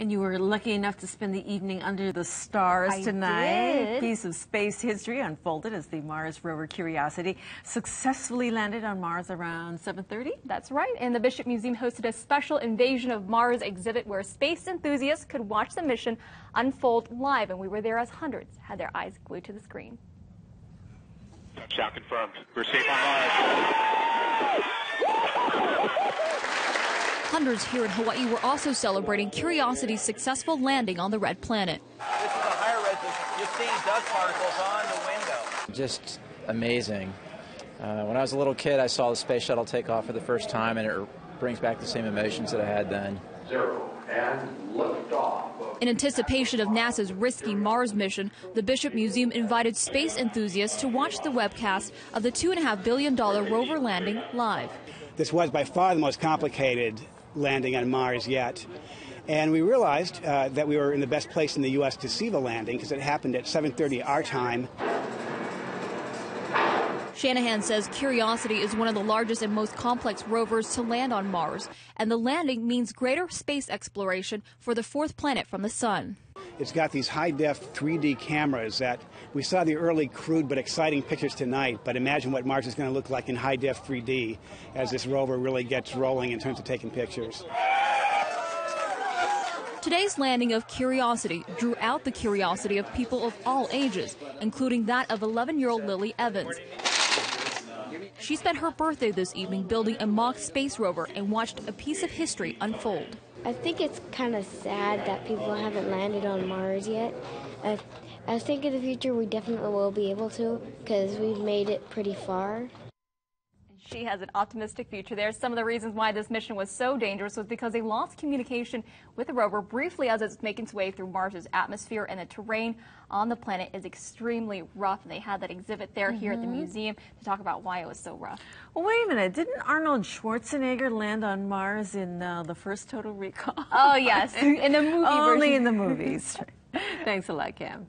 And you were lucky enough to spend the evening under the stars I tonight. did. Piece of space history unfolded as the Mars rover Curiosity successfully landed on Mars around 7:30. That's right. And the Bishop Museum hosted a special Invasion of Mars exhibit where space enthusiasts could watch the mission unfold live. And we were there as hundreds had their eyes glued to the screen. Touchdown confirmed. We're safe on Mars. Hundreds here in Hawaii were also celebrating Curiosity's successful landing on the red planet. This is a higher resolution. You're seeing dust particles on the window. Just amazing. Uh, when I was a little kid, I saw the space shuttle take off for the first time, and it brings back the same emotions that I had then. Zero and liftoff. In anticipation of NASA's risky Mars mission, the Bishop Museum invited space enthusiasts to watch the webcast of the $2.5 billion rover landing live. This was by far the most complicated landing on Mars yet. And we realized uh, that we were in the best place in the U.S. to see the landing because it happened at 7:30 our time. Shanahan says Curiosity is one of the largest and most complex rovers to land on Mars, and the landing means greater space exploration for the fourth planet from the sun. It's got these high-def 3D cameras that we saw the early crude but exciting pictures tonight. But imagine what Mars is going to look like in high-def 3D as this rover really gets rolling in terms of taking pictures. Today's landing of Curiosity drew out the curiosity of people of all ages, including that of 11 year old Lily Evans. She spent her birthday this evening building a mock space rover and watched a piece of history unfold. I think it's kind of sad that people haven't landed on Mars yet. I, I think in the future we definitely will be able to because we've made it pretty far. She has an optimistic future there. Some of the reasons why this mission was so dangerous was because they lost communication with the rover briefly as it's making its way through Mars's atmosphere, and the terrain on the planet is extremely rough. And they had that exhibit there here at the museum to talk about why it was so rough. Well, wait a minute. Didn't Arnold Schwarzenegger land on Mars in uh, the first Total Recall? Oh, yes, in the movie Only version. in the movies. Thanks a lot, Cam.